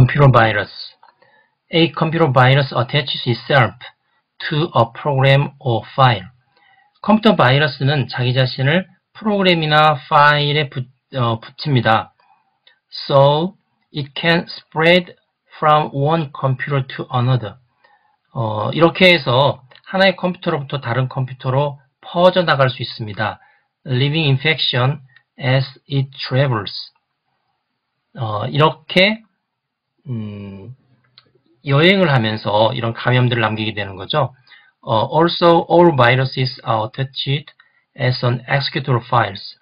computer virus. A computer virus attaches itself to a program or file. 컴퓨터 바이러스는 자기 자신을 프로그램이나 파일에 붙, 어, 붙입니다. So it can spread from one computer to another. 어, 이렇게 해서 하나의 컴퓨터로부터 다른 컴퓨터로 퍼져나갈 수 있습니다. Leaving infection as it travels. 어, 이렇게 음, 여행을 하면서 이런 감염들을 남기게 되는 거죠. Uh, also, all viruses are attached as an executable files.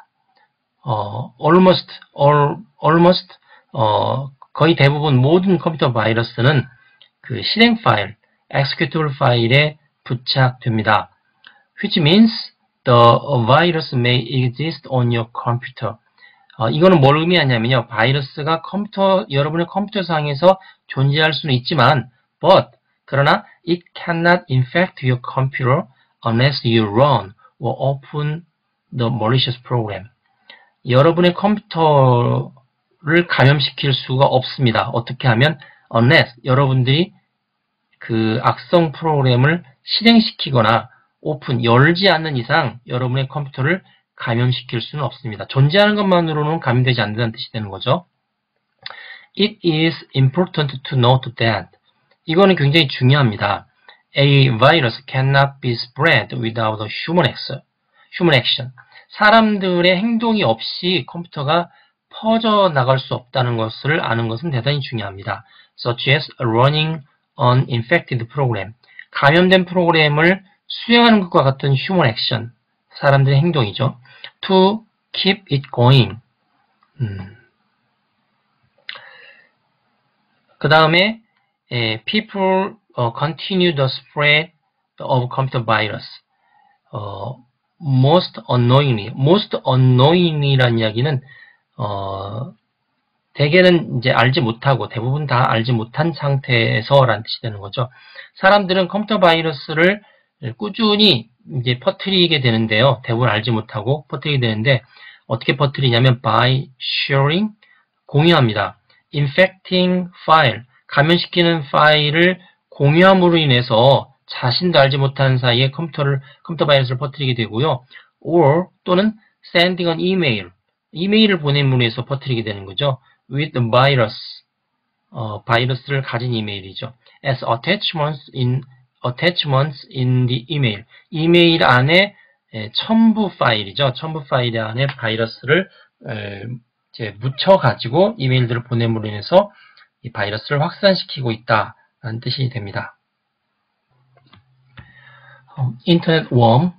Uh, almost, all, almost, uh, 거의 대부분 모든 컴퓨터 바이러스는 그 실행 파일, executable 파일에 부착됩니다. Which means the virus may exist on your computer. 어, 이거는 뭘 의미하냐면요. 바이러스가 컴퓨터, 여러분의 컴퓨터 상에서 존재할 수는 있지만, but, 그러나 it cannot infect your computer unless you run or open the malicious program. 여러분의 컴퓨터를 감염시킬 수가 없습니다. 어떻게 하면 unless 여러분들이 그 악성 프로그램을 실행시키거나 오픈 열지 않는 이상 여러분의 컴퓨터를 감염시킬 수는 없습니다. 존재하는 것만으로는 감염되지 않는다는 뜻이 되는 거죠. It is important to note that 이거는 굉장히 중요합니다. A virus cannot be spread without a human action. human action. 사람들의 행동이 없이 컴퓨터가 퍼져 나갈 수 없다는 것을 아는 것은 대단히 중요합니다. such as running an infected program. 감염된 프로그램을 수행하는 것과 같은 human action. 사람들의 행동이죠. to keep it going. 음. 그 다음에 people uh, continue the spread of computer virus. 어, most unknowingly, most unknowingly라는 이야기는 어, 대개는 이제 알지 못하고 대부분 다 알지 못한 상태에서라는 뜻이 되는 거죠. 사람들은 컴퓨터 바이러스를 꾸준히 이제 퍼뜨리게 되는데요. 대부분 알지 못하고 퍼뜨리게 되는데 어떻게 퍼뜨리냐면 by sharing 공유합니다. infecting file 감염시키는 파일을 공유함으로 인해서 자신도 알지 못하는 사이에 컴퓨터를 컴퓨터 바이러스를 퍼뜨리게 되고요. or 또는 sending an email 이메일을 보냄으로 해서 퍼뜨리게 되는 거죠. with the virus 어, 바이러스를 가진 이메일이죠. as attachments in attachments in the email 이메일 안에 에, 첨부 파일이죠. 첨부 파일 안에 바이러스를 에, 이제 묻혀 가지고 이메일들을 보냄으로 인해서 이 바이러스를 확산시키고 있다라는 뜻이 됩니다. 인터넷 worm,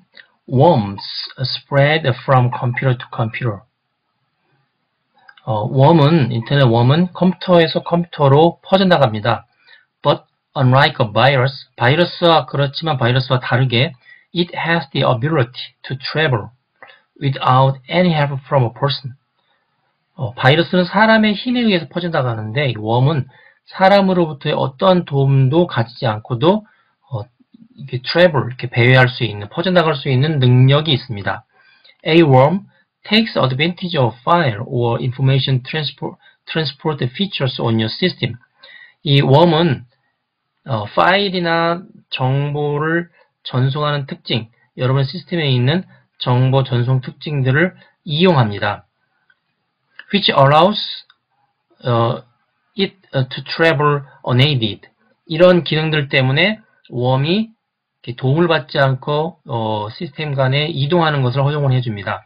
worms spread from computer to computer. 어, worm은 인터넷 worm은 컴퓨터에서 컴퓨터로 퍼져나갑니다. But unlike a virus, 바이러스와 그렇지만 바이러스와 다르게 it has the ability to travel without any help from a person. 어, 바이러스는 사람의 힘에 의해서 퍼져나가는데 worm은 사람으로부터의 어떠한 도움도 가지지 않고도 어, 이게 travel 이렇게 배회할 수 있는 퍼져나갈 수 있는 능력이 있습니다. A worm takes advantage of file or information transport, transport features on your system. 이 웜은 어, 파일이나 정보를 전송하는 특징, 여러분 시스템에 있는 정보 전송 특징들을 이용합니다. which allows uh, it to travel unaided. 이런 기능들 때문에 웜이 도움을 받지 않고 어, 시스템 간에 이동하는 것을 허용을 해줍니다.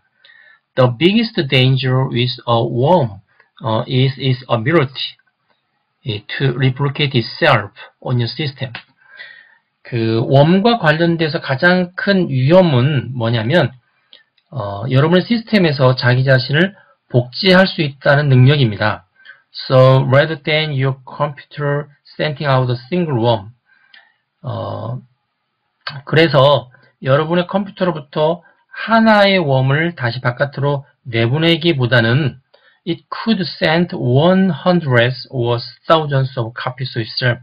The biggest danger with a worm uh, is its ability to replicate itself on your system. 그 웜과 관련돼서 가장 큰 위험은 뭐냐면 어, 여러분의 시스템에서 자기 자신을 복제할 수 있다는 능력입니다. So rather than your computer sending out a single worm, 어, 그래서 여러분의 컴퓨터로부터 하나의 웜을 다시 바깥으로 내보내기보다는 it could send one hundreds or thousands of copies of itself.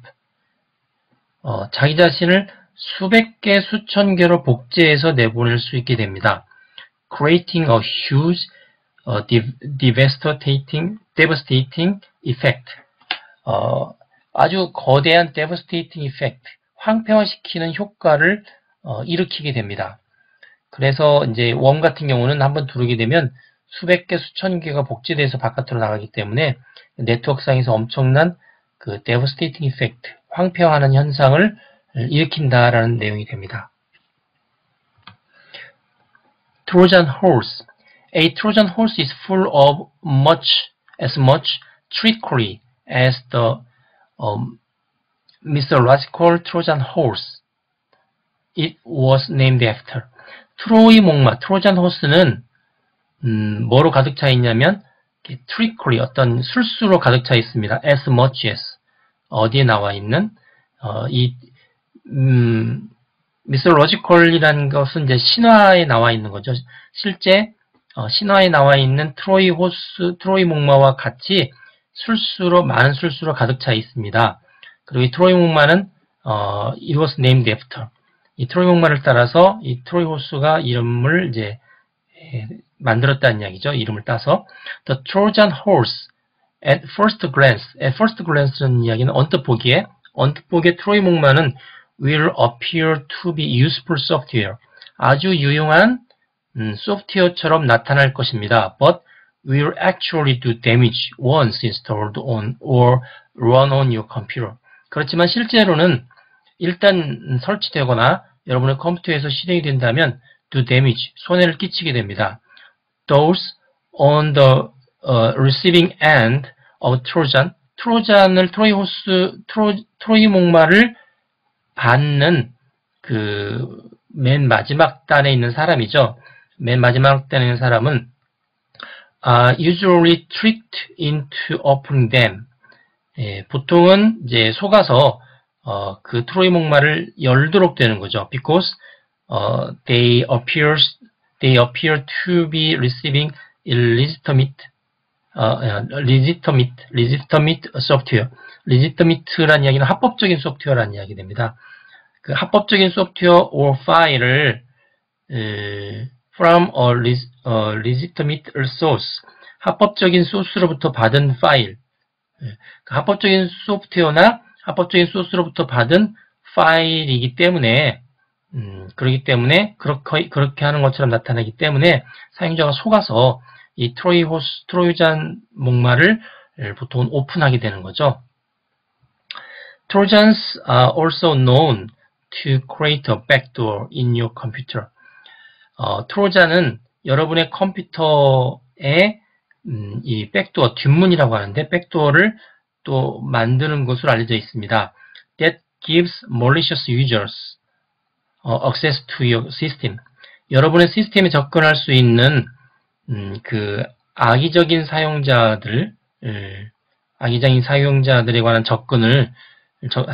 어, 자기 자신을 수백 개, 수천 개로 복제해서 내보낼 수 있게 됩니다. creating a huge uh, devastating, devastating effect. 어, 아주 거대한 devastating effect, 황폐화시키는 효과를 어, 일으키게 됩니다. 그래서 이제 웜 같은 경우는 한번 두르게 되면 수백 개, 수천 개가 복제돼서 바깥으로 나가기 때문에 네트워크상에서 엄청난 그 devastating effect, 황폐화하는 현상을 일으킨다라는 내용이 됩니다. Trojan horse. A Trojan horse is full of much as much trickery as the um, mythological Trojan horse. It was named after. 트로이 목마, 트로잔 호스는 음, 뭐로 가득 차 있냐면 트리커리 어떤 술수로 가득 차 있습니다. as much as 어디에 나와 있는 어, 이 음, 미솔로지컬이라는 것은 이제 신화에 나와 있는 거죠. 실제 어, 신화에 나와 있는 트로이 호스, 트로이 목마와 같이 술수로 많은 술수로 가득 차 있습니다. 그리고 이 트로이 목마는 어, it was named after 이 트로이 목마를 따라서 이 트로이 호스가 이름을 이제 만들었다는 이야기죠. 이름을 따서 The Trojan Horse at first glance. at first glance라는 이야기는 언뜻 보기에 언뜻 보기에 트로이 목마는 will appear to be useful software. 아주 유용한 음, 소프트웨어처럼 나타날 것입니다. But will actually do damage once installed on or run on your computer. 그렇지만 실제로는 일단 설치되거나 여러분의 컴퓨터에서 실행이 된다면 do damage, 손해를 끼치게 됩니다. Those on the uh, receiving end of Trojan, 트로잔을 트로이 호스, 트로, 트로이 목마를 받는 그 맨 마지막 단에 있는 사람이죠. 맨 마지막 단에 있는 사람은 are usually tricked into opening them. 예, 보통은 이제 속아서 어, 그 트로이 목마를 열도록 되는 거죠. Because uh, they appear they appear to be receiving illegitimate uh, legitimate legitimate software. legitimate라는 이야기는 합법적인 소프트웨어라는 이야기 됩니다. 그 합법적인 소프트웨어 or 파일을 에, from a legitimate source 합법적인 소스로부터 받은 파일 그 합법적인 소프트웨어나 합법적인 소스로부터 받은 파일이기 때문에 음, 그러기 때문에 그렇게, 그렇게 하는 것처럼 나타나기 때문에 사용자가 속아서 이 트로이 호스, 트로이잔 목마를 보통 오픈하게 되는 거죠. Trojans are also known to create a backdoor in your computer. 어, 트로jan은 여러분의 컴퓨터에 음, 이 백도어 뒷문이라고 하는데 백도어를 또 만드는 것으로 알려져 있습니다. That gives malicious users access to your system. 여러분의 시스템에 접근할 수 있는 음, 그 악의적인 사용자들, 악의적인 사용자들에 관한 접근을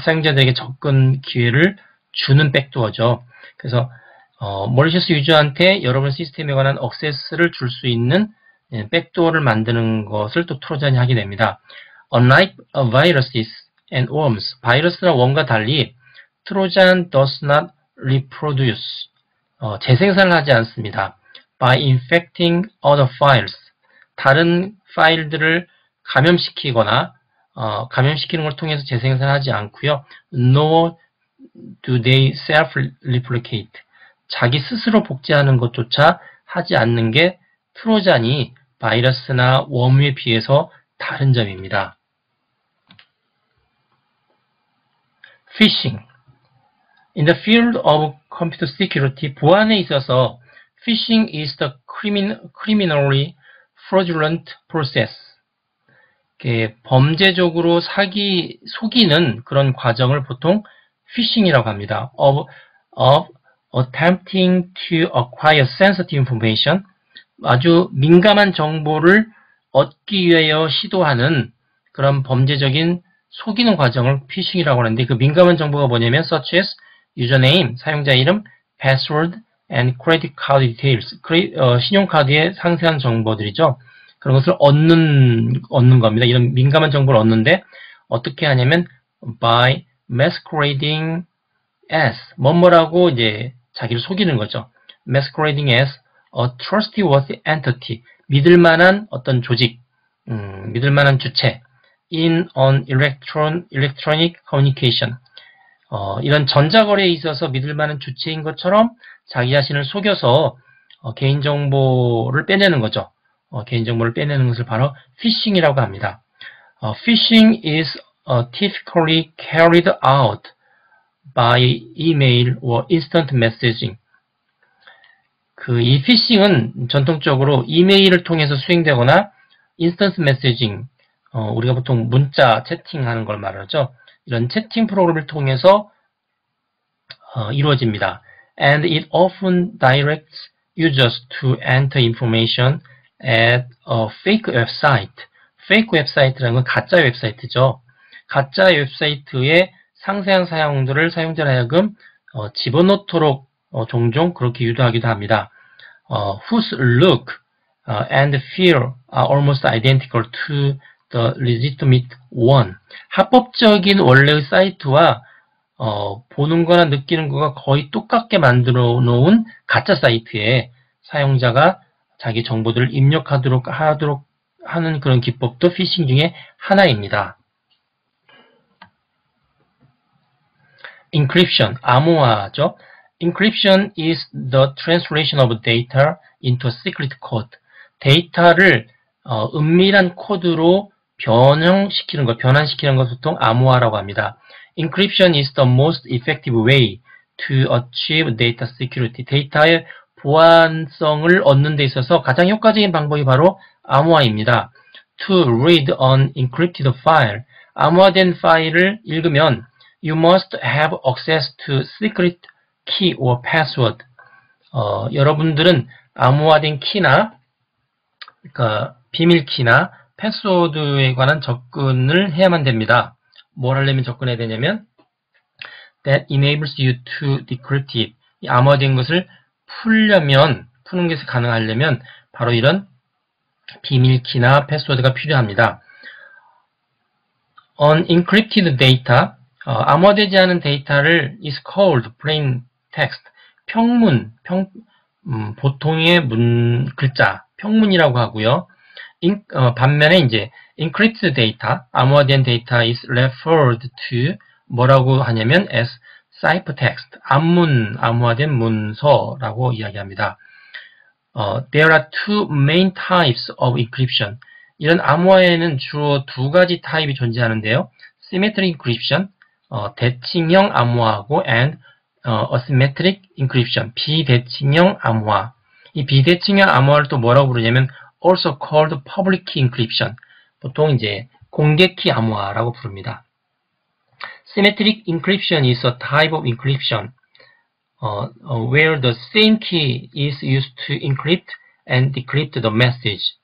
사용자들에게 접근 기회를 주는 백도어죠. 그래서 어, 몰리셔스 유저한테 여러분 시스템에 관한 억세스를 줄 수 있는 백도어를 만드는 것을 또 트로jan이 하게 됩니다. Unlike viruses and worms, 바이러스나 웜과 달리 트로jan does not reproduce, 어, 재생산을 하지 않습니다. By infecting other files, 다른 파일들을 감염시키거나 어, 감염시키는 걸 통해서 재생산하지 않고요. Nor do they self-replicate. 자기 스스로 복제하는 것조차 하지 않는 게 트로잔이 바이러스나 웜에 비해서 다른 점입니다. Phishing In the field of computer security, 보안에 있어서 phishing is the criminally fraudulent process. 범죄적으로 사기, 속이는 그런 과정을 보통 phishing이라고 합니다. Of, of attempting to acquire sensitive information. 아주 민감한 정보를 얻기 위하여 시도하는 그런 범죄적인 속이는 과정을 피싱이라고 하는데 그 민감한 정보가 뭐냐면 such as username, 사용자 이름, password, and credit card details, 어, 신용카드의 상세한 정보들이죠. 그런 것을 얻는, 얻는 겁니다. 이런 민감한 정보를 얻는데 어떻게 하냐면 by masquerading as, 뭐뭐라고 이제 자기를 속이는 거죠. masquerading as a trustworthy entity, 믿을 만한 어떤 조직, 음, 믿을 만한 주체, in an electron, electronic communication. 어, 이런 전자거래에 있어서 믿을 만한 주체인 것처럼 자기 자신을 속여서 어, 개인정보를 빼내는 거죠. 어, 개인정보를 빼내는 것을 바로 피싱이라고 합니다. 어, phishing is typically carried out by email or instant messaging. 그 이 피싱은 전통적으로 이메일을 통해서 수행되거나 instant messaging, 어, 우리가 보통 문자 채팅하는 걸 말하죠. 이런 채팅 프로그램을 통해서 어, 이루어집니다. And it often directs users to enter information at a fake website. fake 웹사이트라는 건 가짜 웹사이트죠. 가짜 웹사이트의 상세한 사용들을 사용자로 하여금 어, 집어넣도록 어, 종종 그렇게 유도하기도 합니다. 어, whose look and feel are almost identical to the legitimate one. 합법적인 원래의 사이트와 어, 보는 거나 느끼는 거가 거의 똑같게 만들어 놓은 가짜 사이트에 사용자가 자기 정보들을 입력하도록 하도록 하는 그런 기법도 피싱 중에 하나입니다. encryption, 암호화죠. encryption is the translation of data into secret code. 데이터를 어, 은밀한 코드로 변형시키는 것, 변환시키는 것 보통 암호화라고 합니다. Encryption is the most effective way to achieve data security. 데이터의 보안성을 얻는 데 있어서 가장 효과적인 방법이 바로 암호화입니다. To read an encrypted file. 암호화된 파일을 읽으면 you must have access to secret key or password. 어, 여러분들은 암호화된 키나 그러니까 비밀 키나 패스워드에 관한 접근을 해야만 됩니다. 뭘 하려면 접근해야 되냐면 that enables you to decrypt it. 이 암호화된 것을 풀려면 푸는 것이 가능하려면 바로 이런 비밀키나 패스워드가 필요합니다. unencrypted data 어, 암호화되지 않은 데이터를 is called plain text 평문 평 음, 보통의 문 글자 평문이라고 하고요. 인, 어, 반면에 이제 encrypted data, 암호화된 데이터 is referred to 뭐라고 하냐면 as ciphertext, 암문, 암호화된 문서라고 이야기합니다. 어, there are two main types of encryption. 이런 암호화에는 주로 두 가지 타입이 존재하는데요. symmetric encryption, 어, 대칭형 암호화하고 and 어, asymmetric encryption, 비대칭형 암호화. 이 비대칭형 암호화를 또 뭐라고 부르냐면 also called public key encryption. 보통 이제 공개 키 암호화라고 부릅니다. Symmetric encryption is a type of encryption uh, uh, where the same key is used to encrypt and decrypt the message.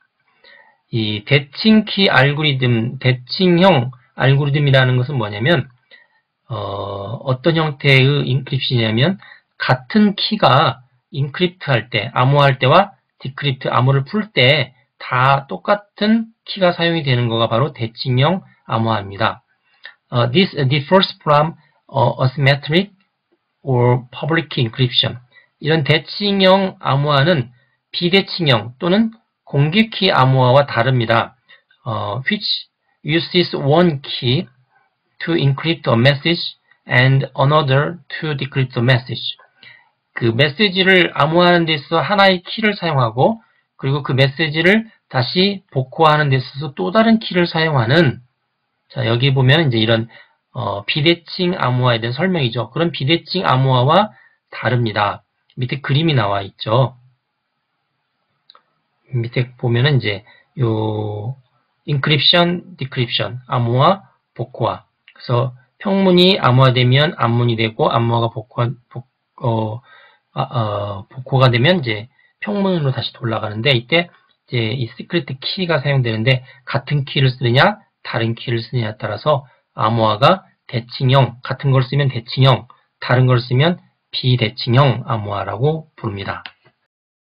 이 대칭 키 알고리즘, 대칭형 알고리즘이라는 것은 뭐냐면 어, 어떤 형태의 encryption이냐면 같은 키가 encrypt 할 때, 암호할 때와 디크립트, 암호를 풀 때 다 똑같은 키가 사용이 되는 거가 바로 대칭형 암호화입니다. Uh, this differs from uh, asymmetric or public key encryption. 이런 대칭형 암호화는 비대칭형 또는 공개키 암호화와 다릅니다. Uh, which uses one key to encrypt a message and another to decrypt the message. 그 메시지를 암호화하는 데 있어서 하나의 키를 사용하고 그리고 그 메시지를 다시 복호하는 데 있어서 또 다른 키를 사용하는 자 여기 보면 이제 이런 어, 비대칭 암호화에 대한 설명이죠. 그런 비대칭 암호화와 다릅니다. 밑에 그림이 나와 있죠. 밑에 보면은 이제 요 encryption, decryption, 암호화, 복호화. 그래서 평문이 암호화되면 암문이 되고 암호화가 복호화, 복, 어, 아, 어, 복호가 되면 이제 평문으로 다시 돌아가는데 이때 이제 이 시크릿 키가 사용되는데 같은 키를 쓰느냐 다른 키를 쓰느냐에 따라서 암호화가 대칭형 같은 걸 쓰면 대칭형 다른 걸 쓰면 비대칭형 암호화라고 부릅니다.